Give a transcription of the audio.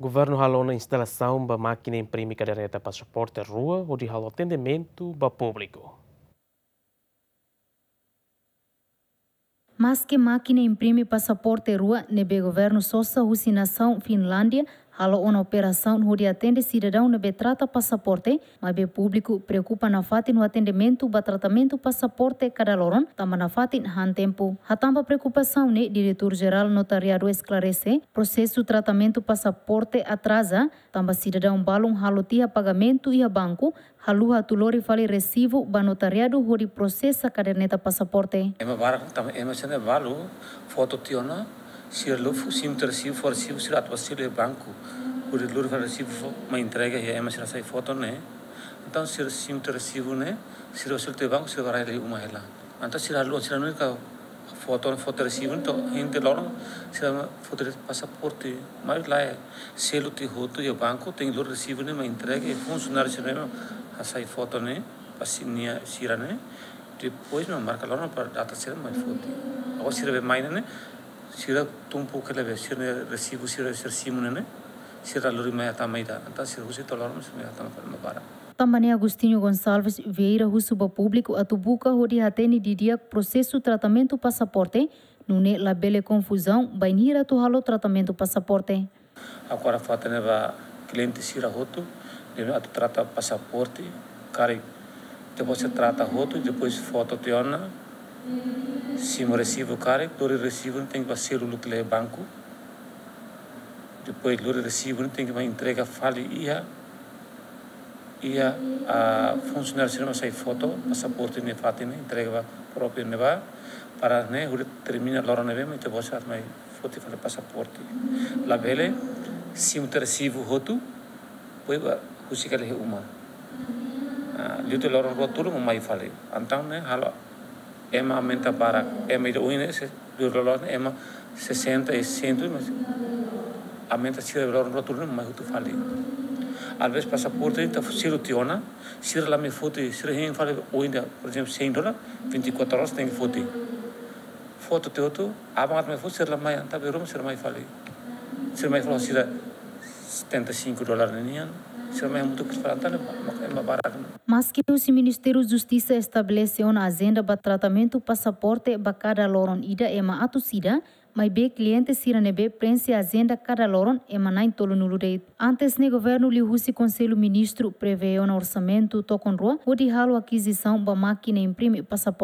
Governo halou na instalação da máquina imprime caderneta passaporte rua ou de halou atendimento para público. Mas que máquina imprime passaporte rua, nebe governo sossa nação Finlândia, halo uma operação onde atende cidadão nebe trata passaporte, mas be público preocupa na fatin no atendimento ba tratamento passaporte cada loron, tamba na fatin han tempo. Hatamba preocupação ne diretor-geral notariado esclarece, processo tratamento passaporte atrasa, tamba cidadão balum halo tia pagamento e a banco, haluha tulori fali recibo ba notariado hori processa caderneta passaporte. Ema barak tam ema sene balu foto tiona sir lu sim ter sim for sim sir atwa sir banco por lur fali recibo ma entrega ya ema sai foto ne? Então sir sim ter recibo ne sir sir te banco sir varai le uma hela então sir alu sir no ka foto foto recibo to inte loro sir foto passaporte mai lá selo te hoto ya banco tem lur recibo ne? Ma entrega funcionário sir a sai foto ne? Pasinia sira ne? Depois me marca lá para data sira mais foto agora sira be mais ne recibo sira sira simone ne sira lori mai ata mai da anta sira usi tolar me sira ata para para Também Agostinho Gonçalves Vieira Rusuba Público atubuca hori atene de dia processo tratamento passaporte nune labele confusão bainira tu halo tratamento passaporte agora falta ne va cliente sira roto ele atu trata passaporte, cara, depois se trata roto, depois foto teona, cima recibo cara, lori recibo tem que ser o que é banco, depois lori recibo tem que entrega fale ia ia a funcionário cinema sai foto, passaporte ne fatine, entrega próprio ne va para ne uri termina loro ne vem, depois mai foto fale passaporte. La bele, sim recibo roto, poi kusikale he uma. Liutu lorong ro turu mo mai fale antang ne halo ema aumenta para ida uine se liutu lorong ema 60 e 100 mas aumenta sira lorong ro turu mo mai hutu fale alves passaporte ta siro tiona sira la me foto sira hen fale uine por exemplo 100 dola 24 horas tem foto. Foto te outro abangat me foto sira la mai anta berum sira mai fale sira mai fale sira 75 dólares nenian mas que o Ministério da Justiça estabeleceu na agenda para tratamento passaporte para cada loron. Ida ema atusida, mas be cliente sira nebe prensa agenda cada loron ema nain tolo nulureit. Antes ne governo li husi conselho ministro preveu no orçamento tocon rua, o de halo aquisição para máquina imprime passaporte